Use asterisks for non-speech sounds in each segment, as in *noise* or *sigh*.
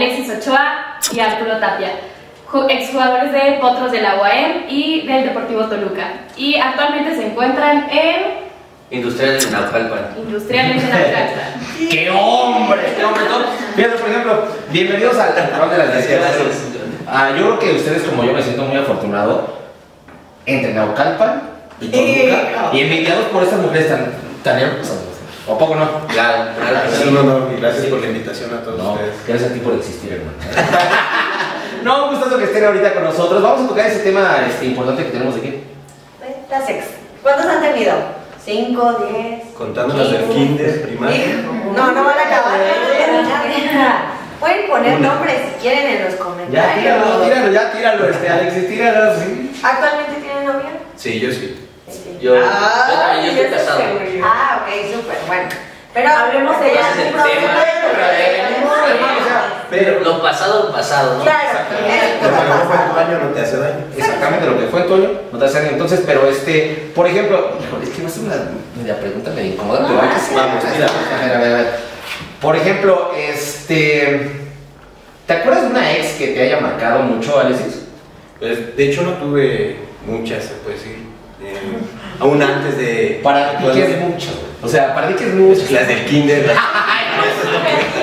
Alexis Ochoa y Arturo Tapia, ju- exjugadores de Potros de la UAM y del Deportivo Toluca. Y actualmente se encuentran en Industrial de Naucalpan. Industrialmente en *laughs* Atlanta. ¡Qué hombre! ¡Qué hombre! Fíjate, por ejemplo, bienvenidos al rol de las. Ah, yo creo que ustedes, como yo, me siento muy afortunado entre Naucalpan y Toluca y envidiados por estas mujeres tan, tan hermosas. ¿O poco no? Claro, claro sí. gracias por la invitación a todos No, ustedes. gracias a ti por existir, hermano. *laughs* no, un gustazo que estén ahorita con nosotros. Vamos a tocar ese tema este, importante que tenemos aquí. Las ex. ¿Cuántos han tenido? ¿Cinco, diez? Contando las del kinder, primaria. No, no van a acabar. *laughs* a. Pueden poner Una. nombres si quieren en los Ya, comentarios. tíralo, tíralo, ya, tíralo, este, Alexis, tíralo, sí. ¿Actualmente tienen novia? Sí, yo sí. Yo, yo Ah, también yo estoy ya se casado. seguro. Ah, ok, súper, bueno. Pero hablemos de ella. Es el Pero, Lo pasado, pasado, ¿no? Claro, es cosa lo que no fue en tu año no te hace daño. Exactamente lo que fue en tu año, no te hacen entonces, pero este, por ejemplo, es que va a ser una media pregunta medio incómoda, pero que Vamos, mira. A ver, a ver, a ver. Por ejemplo, este, ¿te acuerdas de una ex que te haya marcado mucho, Alexis? Pues, de hecho, no tuve muchas, se puede decir. Eh, aún antes de. Para ti que es mucho, o sea, para ti que es mucho. Las del kinder. *laughs* las-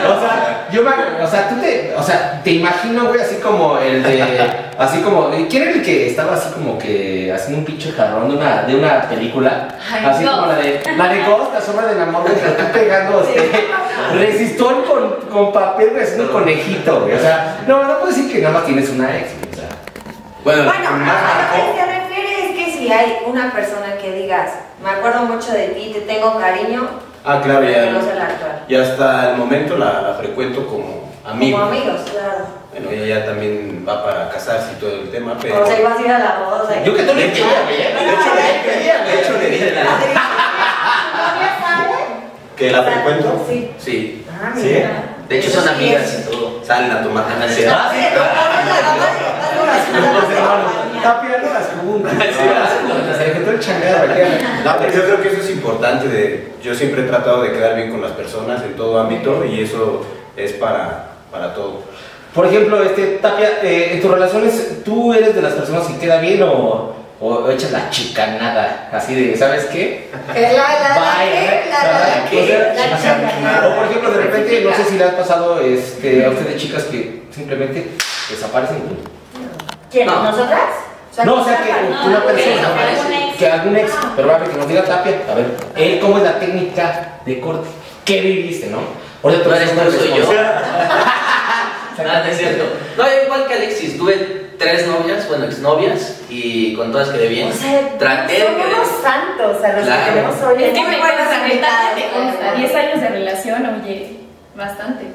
O sea, yo me, o sea, tú te, o sea, te imagino, güey, así como el de, *laughs* así como, ¿quién era el que estaba así como que haciendo un pinche jarrón de una, de una película? Ay, así como la de, la de Ghost, la sombra del amor, güey, que tú pegando, este, resistol con, con papel, güey, haciendo un conejito, güey, o sea, no, no puedo decir que nada más tienes una ex, güey, o sea. Bueno, Bueno, más marcó. que se refiere es que si hay una persona que digas, me acuerdo mucho de ti, te tengo cariño, Ah, claro, no ya. actual. Y hasta el momento la, la frecuento como amigo. Como amigos, claro. Bueno, ella ya también va para casarse y todo el tema, pero. O sea, ibas a ir a la boda. Yo que tú le quería, güey, De hecho, le- de hecho, le dije que la frecuento. Sí. Sí. Ah, Sí. De hecho, son amigas y todo. Salen a tomar Ah, sí. Está pirando las *laughs* pero yo creo que eso es importante. De, yo siempre he tratado de quedar bien con las personas en todo ámbito y eso es para, para todo. Por ejemplo, este, Tapia, eh, en tus relaciones, ¿tú eres de las personas que queda bien o, o echas la chicanada? Así de, ¿sabes qué? La, la, la. O por ejemplo, de repente, no sé si le has pasado este, a ustedes chicas que simplemente desaparecen. ¿Quién? No. ¿Nosotras? No, o sea, que No, una no, persona, que algún ex, pero a ver, que nos diga Tapia, a ver, él, ¿cómo es la técnica de corte? ¿Qué viviste, no? Por eso No eres tú, soy yo. *laughs* Nada, no es cierto. No, igual que Alexis, tuve tres novias, bueno, exnovias, y con todas quedé bien. O sea, Traté de son quedar- unos santos a los Claro. que tenemos hoy. Es que Muy me buenos consta, neta, invitados, te consta. la 10 verdad. años de relación, oye, bastante.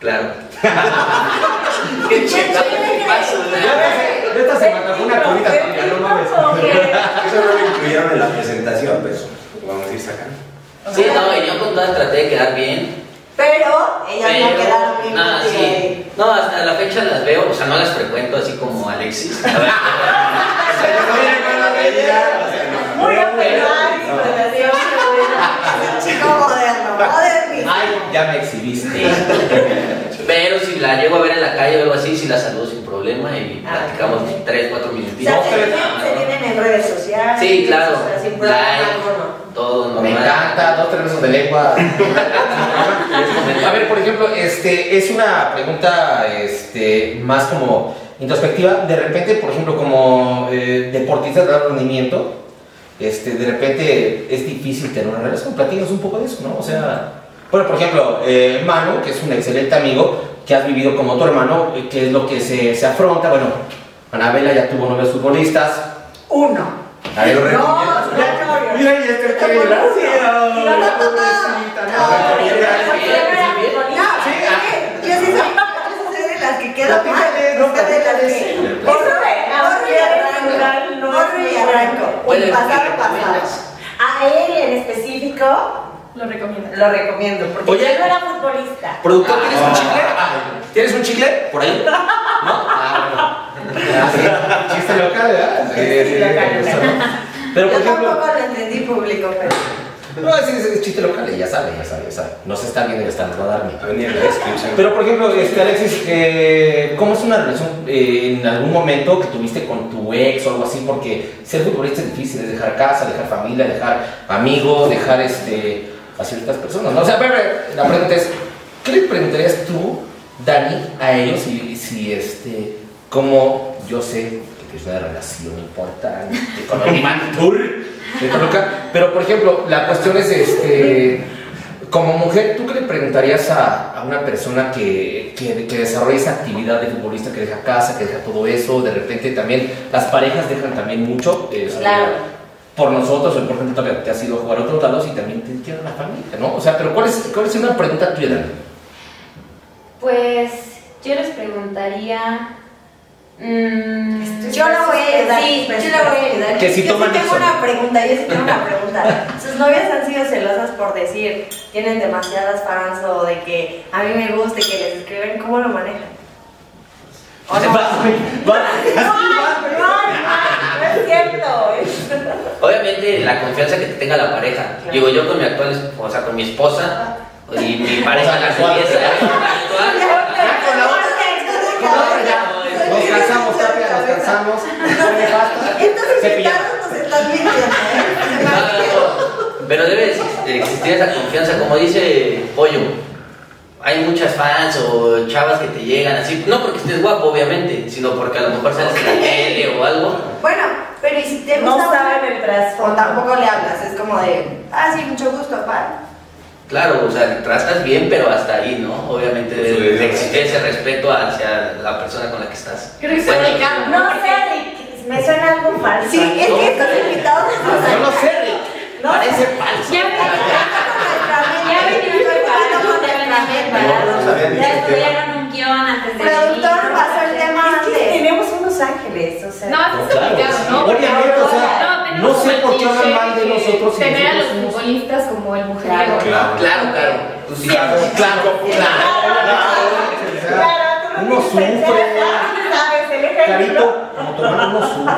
Claro. *laughs* Qué chica, qué paso, ¿no? Esta se me atrapó una curita, Tapia, no mames. *laughs* Eso no lo incluyeron en la presentación, pues vamos a ir sacando. Sí, no, y yo con todas traté de quedar bien. Pero ellas no Pero, quedaron bien contigo sí. No, hasta la fecha las veo, o sea, no las frecuento así como Alexis. A ver, Muy chico moderno, moderno. Ay, ya me exhibiste. *laughs* Pero si la llego a ver en la calle o algo así, sí la saludo sin problema y Ah, platicamos ok. 3, 4 O minutitos. sea, se tienen, se tienen en redes sociales. Sí, claro. o sea, sin problema Like, todo Me normal. encanta, dos, tres besos de lengua. *laughs* A ver, por ejemplo, este, es una pregunta este, más como introspectiva. De repente, por ejemplo, como eh, deportista de alto rendimiento, este, de repente es difícil tener una relación. Platícanos un poco de eso, ¿no? O sea, bueno, por ejemplo, eh, Manu, que es un excelente amigo, que has vivido como tu hermano, eh, que es lo que se, se afronta. Bueno, Anabela ya tuvo novios futbolistas. Uno. A ver, Lo No, ya no. Mira, y este. Sí, ay, la pobrecita, no. No, yo sí soy, de las que quedan mal. No. Bueno, El pasado, ¿qué pasado. A él en específico Lo recomiendo. lo recomiendo, porque Oye. yo no era futbolista. Productor, ¿tienes un chicle? ¿Tienes un chicle? ¿Por ahí? *laughs* ¿No? Ah, bueno. Ah. *laughs* Chiste local, ¿verdad? Sí, Sí, local. Pero, por yo ejemplo, tampoco lo entendí público, pero... No, es, es, es chiste local, ya sabe, ya sabe, ya sabe. No se está viendo, ya está, no va a dar ni. Va a venir en la descripción. Pero por ejemplo, este, Alexis, eh, ¿cómo es una relación eh, en algún momento que tuviste con tu ex o algo así? Porque ser futbolista es difícil, es dejar casa, dejar familia, dejar amigos, dejar este, a ciertas personas. ¿no? O sea, ver, la pregunta es, ¿qué le preguntarías tú, Dani, a ellos si, si este, como yo sé que es una relación importante con Oliman Tour *laughs* de Toluca, pero por ejemplo, la cuestión es este. Como mujer, ¿tú qué le preguntarías a, a una persona que, que, que desarrolla esa actividad de futbolista, que deja casa, que deja todo eso? De repente también las parejas dejan también mucho. eh, sobre- Claro. Por nosotros, o por ejemplo, también te has ido a jugar a otros lados y también te queda la familia, ¿no? O sea, pero ¿cuál es, cuál es una pregunta tuya, Dani? Pues yo les preguntaría. mm, Yo la voy a ayudar. Sí, yo la voy a ayudar. Que si yo toman sí tengo eso. una pregunta, yo sí tengo una pregunta. Sus novias han sido celosas por decir, tienen demasiadas fans o de que a mí me gusta y que les escriben, ¿cómo lo manejan? *laughs* ¿O no? Va- No, no, no, cierto. Obviamente la confianza que te tenga la pareja. Digo, yo con mi actual, o sea, con mi esposa y mi *laughs* pareja la actual. actual. Nos cansamos, Tapia, nos cansamos. Nos están mintiendo. ¿eh? Pero debe exis- de existir esa confianza, como dice Pollo. Hay muchas fans o chavas que te llegan así, no porque estés guapo, obviamente, sino porque a lo mejor sales en la tele o algo. Bueno, pero ¿y si te No gusta saben el o trasfondo. tampoco le hablas? Es como de, ah, sí, mucho gusto, pa. Claro, o sea, tratas bien, pero hasta ahí, ¿no? Obviamente Sí, de existir ese respeto hacia la persona con la que estás. Creo que Bueno, delicado, ¿no? No sé, Rick, me suena algo falso. Sí, es que estos invitados no sé, Rick. No. Parece falso. Ya *laughs* venimos preparados, ya venimos preparados. No sabía ni Ya ese tema. estudiaron un guion antes de Productor venir. pasó el tema Es que antes. tenemos unos ángeles, o sea. No, es Claro, complicado, sí. ¿no? Porque Obviamente, o sea, no, tenemos no sé como el por qué hablan cliché mal que Tener a los somos- futbolistas como el mujeriego, ¿no? Claro, claro, claro. Tú sí. Claro, claro, Claro, tú no Uno sufre. pensar, ¿sabes? El ejemplo. Clarito, como tu hermano no sufre.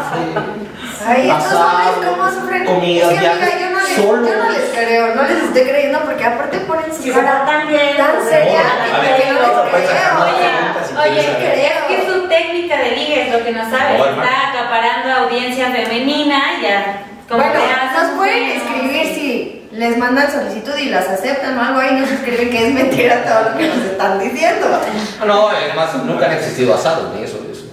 Ay, estos Pasado, hombres cómo sufren. comidas, es que, amiga, viajes, yo no, les, solos. yo no les creo, no les estoy creyendo porque aparte ponen su cara portan bien, tan pues, seria a que no no, les pues, creo. no, Oye, quieres saber. es que su técnica de liga es lo que no sabe. No. Está acaparando audiencia femenina, ya. Como Bueno, que nos pueden un- escribir si les mandan solicitud y las aceptan o algo ahí, nos escriben que es mentira todo lo que nos están diciendo. No, es más, nunca han existido asados ni eso. eso.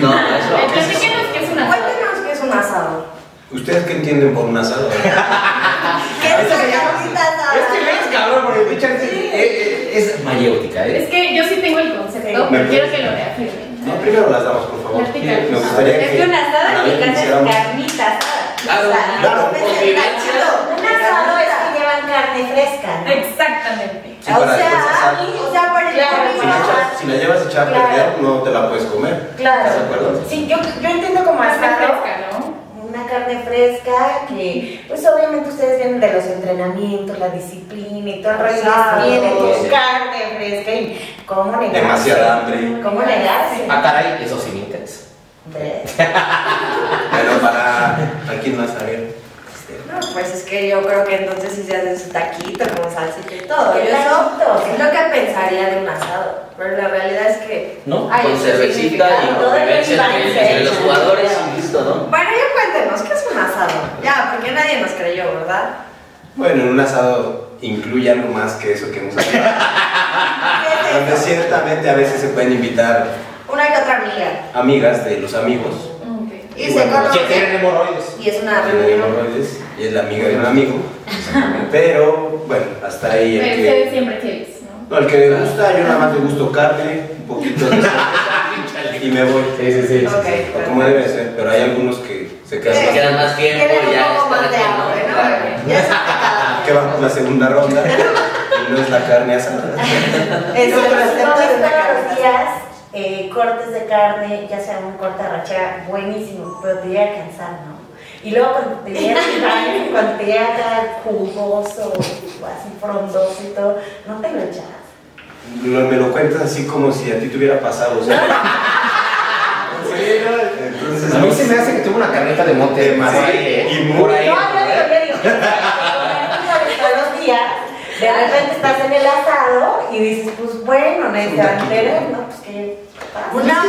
No, eso. Platíquenos qué es una Cuéntenos qué es un asado. ¿Ustedes qué entienden por un asado? *laughs* ¿Qué es una carnita asada? Es que ves, cabrón, porque Richard es, es, es mayéutica, Es ¿eh? que yo sí tengo el concepto, pero quiero que lo reafirmen. No, primero las damos, por favor. Me gustaría Es que un asado a en ver, mi casa es carnita asada. Claro, O sea. Un asado es que llevan carne fresca, ¿no? Exactamente. Sí, o para sea, o sea, por el Claro, Si la, echas- si la llevas echada a Claro. perder, no te la puedes comer. Claro. ¿Estás de acuerdo? Sí, yo, yo entiendo como Carne asado. fresca, ¿no? Una carne fresca que, pues obviamente ustedes vienen de los entrenamientos, la disciplina y todo el rollo. Vienen con carne fresca y ¿cómo negarse? Demasiada hambre. ¿Cómo negarse? Ah, caray, eso sí. *laughs* Pero para. ¿A quién más a ver? No, pues es que yo creo que entonces sí se hace su taquito con salsita y todo. ¿Qué Yo eso es lo que pensaría de un asado. Pero la realidad es que ¿No? hay Con cervecita y significado. todo el convivencia entre, los ¿no? jugadores y listo, ¿no? Bueno, ya cuéntenos, ¿qué es un asado? Ya, porque nadie nos creyó, ¿verdad? Bueno, en un asado incluye algo más que eso que hemos hablado. *laughs* ¿Qué es Donde ciertamente a veces se pueden invitar Amigas de los amigos. Ok. Y Y se bueno, Que tienen hemorroides. Y es una Tiene reunión. hemorroides y es la amiga de un amigo. *laughs* Pero bueno, hasta ahí el Pero ustedes que. siempre fieles, ¿no? No, el que le gusta, yo nada más le gusto carne, un poquito de *laughs* y me voy. Sí, sí, sí. Ok. O como debe ser, pero hay algunos que se quedan quedan más tiempo Tienen y ya un poco está más de aquí, *laughs* que van por la segunda ronda y no es la carne asada. Es No, es los carne. días eh, cortes de carne, ya sea un corte arrachera, buenísimo, pero te llega a cansar, ¿no? Y luego cuando te llega, *laughs* cuando te llega acá jugoso, así frondoso y todo, no te lo echas. Lo- me lo cuentas así como si a ti te hubiera pasado. o sea. Entonces, A mí se me hace que tuvo una carnita de monte. Demasiado. por ahí, ¿eh? Y muy- Por ahí. No, yo digo, yo digo, días, de repente estás en el asado y dices, pues bueno, necesitas no. Una ¿no?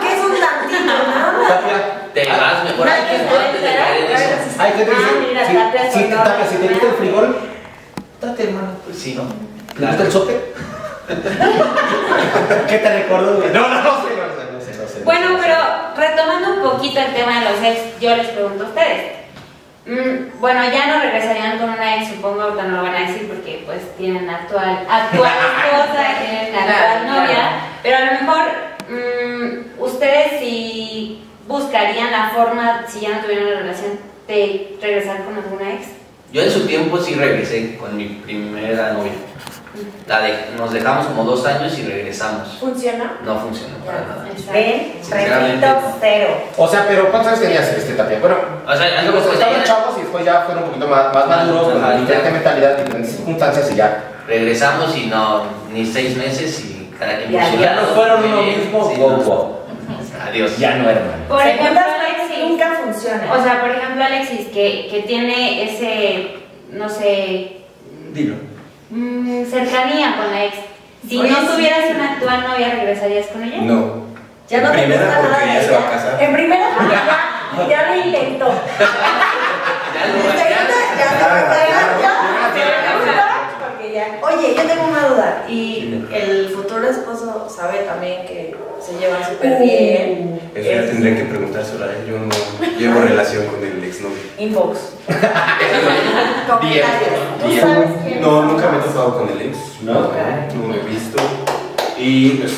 ¿Qué es un tantito, no? Tapia. Te vas mejor. Hay que Ah, si- Tapia si, te sonó. tapia, si te gusta el frijol, date hermano. Pues sí, ¿no? ¿Te gusta el sope? *laughs* ¿Qué te recuerdo? güey? No, no, no sé. Bueno, pero retomando un poquito el tema de los ex, yo les pregunto a ustedes. Mm, bueno, ya no regresarían con una ex, supongo, ahorita no lo van a decir porque pues tienen actual, actual *laughs* esposa, tienen actual novia. Pero a lo mejor mm, ustedes si buscarían la forma, si ya no tuvieran una relación, de regresar con alguna ex. Yo en su tiempo sí regresé con mi primera novia. La de- nos dejamos como dos años y regresamos. ¿Funciona? No funcionó para nada. Ven, repito, cero. O sea, pero ¿cuántos años tenías este tapia? Bueno, O sea, Pues pues, estaban chavos y después ya fueron un poquito más, más maduros, con diferente mentalidad, diferentes circunstancias y ya. regresamos y no, ni seis meses y Ya, ya no fueron uno mismo, sí, wow, no. wow. Adiós. Ya no, hermano. Por ejemplo, Alexis. nunca funciona. O sea, por ejemplo, Alexis, que, que tiene ese, no sé, Dilo. mm, cercanía con la ex. Si Oye, no sí. tuvieras una actual novia, ¿regresarías con ella? No. Ya no te Primera gusta porque nada ya de se va a casar. En primera, ya, ya lo *laughs* intentó. Ya En lo- ya- ya se va a caer, ya. Porque ya. Oye, yo tengo una duda. ¿Y el futuro esposo sabe también que se llevan súper bien? Eso ya tendré que preguntárselo a él. Yo no llevo relación con el exnovio. Inbox. *laughs* Comentarios. ¿Tú sabes quién No, es? nunca me he topado con el ex. ¿No? No lo he visto. Y pues,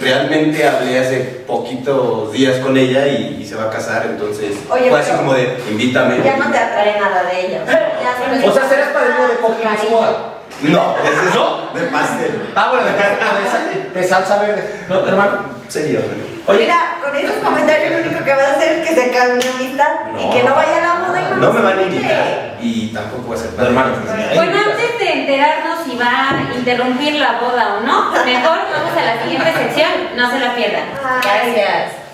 realmente hablé hace poquitos días con ella y, y se va a casar, entonces Oye, fue así como de invítame. Ya no te atrae nada de ella. O sea, serás padrino de su boda. No, ese es de pastel. Ah, bueno, de, de, de salsa verde. No, hermano. Serio. Oye, Mira, con esos comentarios lo único que va a hacer es que se cambie mi amistad y No. que no vaya a la boda y no No me van a invitar y tampoco va a ser No, hermano. Bueno, antes de enterarnos si va a interrumpir la boda o no, mejor vamos a la siguiente sección, no se la pierdan. Gracias.